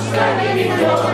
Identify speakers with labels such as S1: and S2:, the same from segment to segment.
S1: Oscar vivió.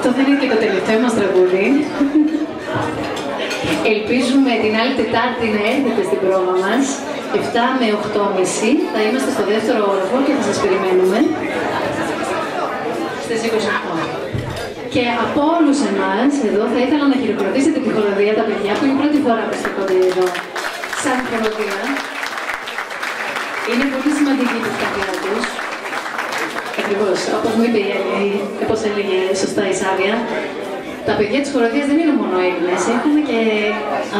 S1: Μας ακούτε. Αυτό θα είναι και το τελευταίο μας τραγούδι. Ελπίζουμε την άλλη Τετάρτη να έρθετε στην πρόβα μας. 7 με 8.30 θα είμαστε στο δεύτερο όροφο και θα σας περιμένουμε. Στις 28. Και από όλους εμάς εδώ θα ήθελα να χειροκροτήσετε τη χοροδία τα παιδιά που είναι η πρώτη φορά που βρίσκονται εδώ. Σαν χοροδία. Είναι πολύ σημαντική η προσπάθειά του. Ακριβώς. Όπως μου είπε η Έλλη, όπως έλεγε σωστά η Σάβια, τα παιδιά της χοροδίας δεν είναι μόνο Έλληνες. Έχουμε και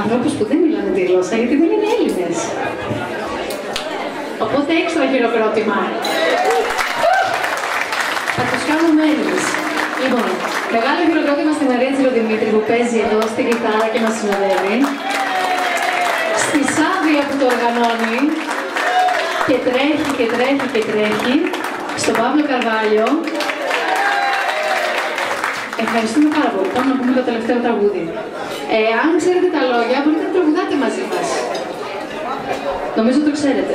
S1: ανθρώπους που δεν μιλάνε τη γλώσσα γιατί δεν είναι Έλληνες. Οπότε έξτρα χειροκρότημα. Θα τους κάνουμε Έλληνες. Λοιπόν, μεγάλο χειροκρότημα στη Μαρία Τσιλοδημήτρη που παίζει εδώ στη γητάρα και μας συνοδεύει. Στη Σάβια που το οργανώνει και τρέχει και τρέχει και τρέχει. Στον Παύλο Καρβάλιο. Ευχαριστούμε πάρα πολύ. Πάμε να πούμε το τελευταίο τραγούδι. Ε, αν ξέρετε τα λόγια, μπορείτε να τραγουδάτε μαζί μας. Νομίζω το ξέρετε.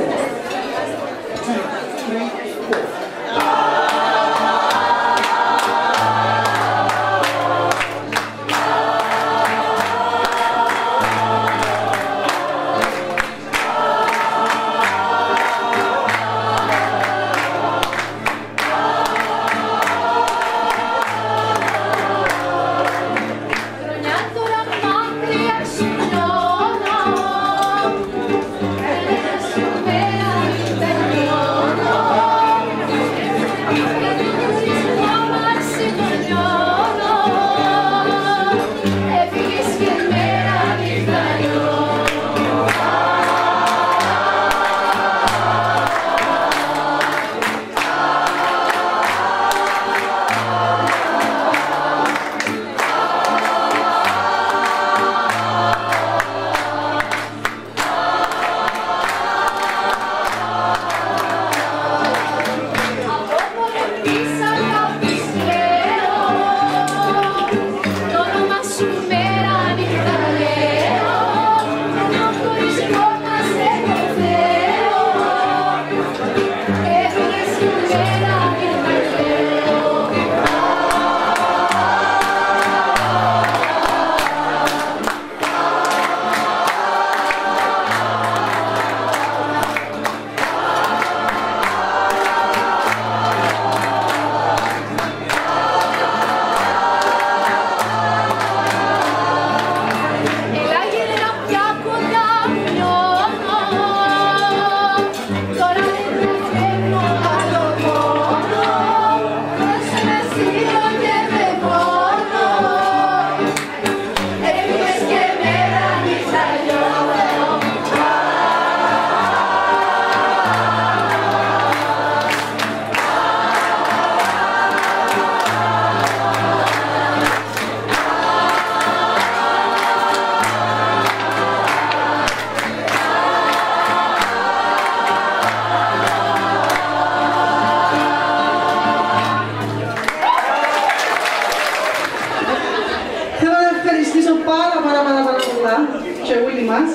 S2: Και
S3: όλοι μας,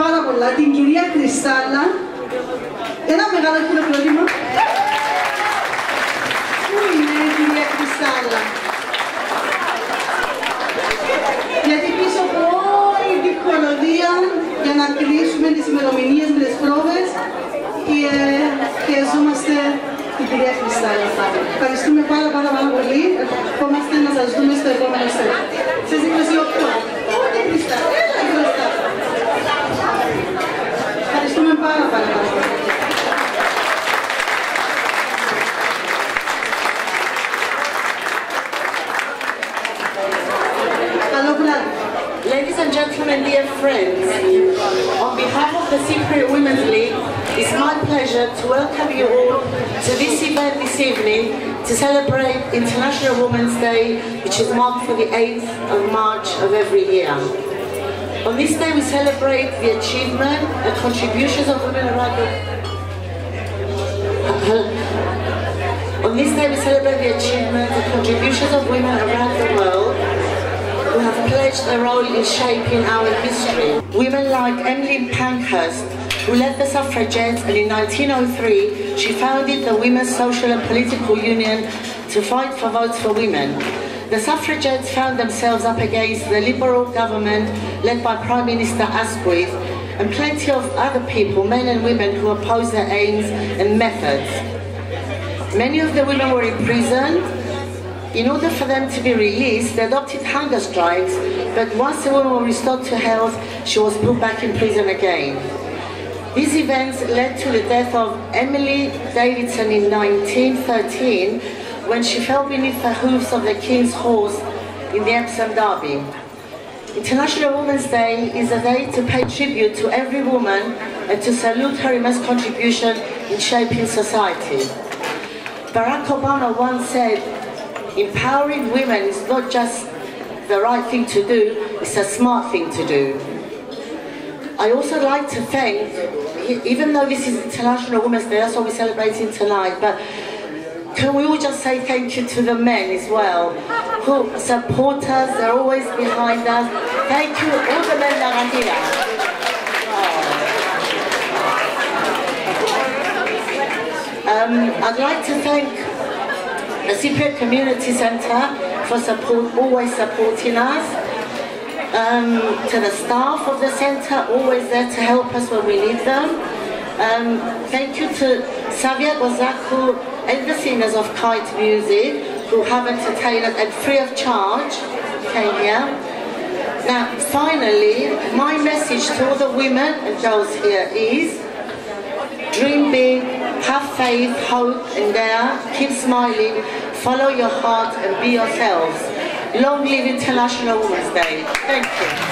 S3: πάρα πολλά, την κυρία Κρυστάλλα. Ένα μεγάλο χειροκρότημα. Πού είναι η κυρία Κρυστάλλα; Γιατί πίσω από όλη τη χοροδία για να κλείσουμε τις ημερομηνίες με τις πρόβες και χρειαζόμαστε την κυρία Κρυστάλλα. Ευχαριστούμε πάρα πάρα πάρα πολύ. Ευχόμαστε να σας δούμε στο επόμενο στέλνο. Στις 28. Para, para.
S4: Ladies and gentlemen, dear friends, on behalf of the Cypriot Women's League, it's my pleasure to welcome you all to this event this evening to celebrate International Women's Day, which is marked for the 8th of March of every year. On this day, we celebrate the achievement and contributions of women around the On this day, we celebrate the achievements and contributions of women around the world who have pledged a role in shaping our history. Women like Emmeline Pankhurst, who led the suffragettes, and in 1903 she founded the Women's Social and Political Union to fight for votes for women. The suffragettes found themselves up against the Liberal government led by Prime Minister Asquith and plenty of other people, men and women, who opposed their aims and methods. Many of the women were imprisoned. In order for them to be released, they adopted hunger strikes, but once the woman was restored to health, she was put back in prison again. These events led to the death of Emily Davidson in 1913 when she fell beneath the hoofs of the King's horse in the Epsom Derby. International Women's Day is a day to pay tribute to every woman and to salute her immense contribution in shaping society. Barack Obama once said, empowering women is not just the right thing to do, it's a smart thing to do. I also like to thank, even though this is International Women's Day, that's what we're celebrating tonight, but can we all just say thank you to the men as well, who support us, they're always behind us. Thank you, all the men that are here. Um, I'd like to thank the Cypriot Community Centre for support, always supporting us. Um, to the staff of the centre, always there to help us when we need them. Um, thank you to Xavier Bozaku and the singers of Kite Music who have entertained us and free of charge came here. Now, finally, my message to all the women and girls here is dream big, have faith, hope, and dare, keep smiling, follow your heart, and be yourselves. Long live International Women's Day. Thank you.